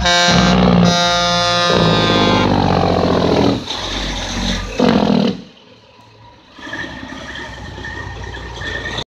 Uh...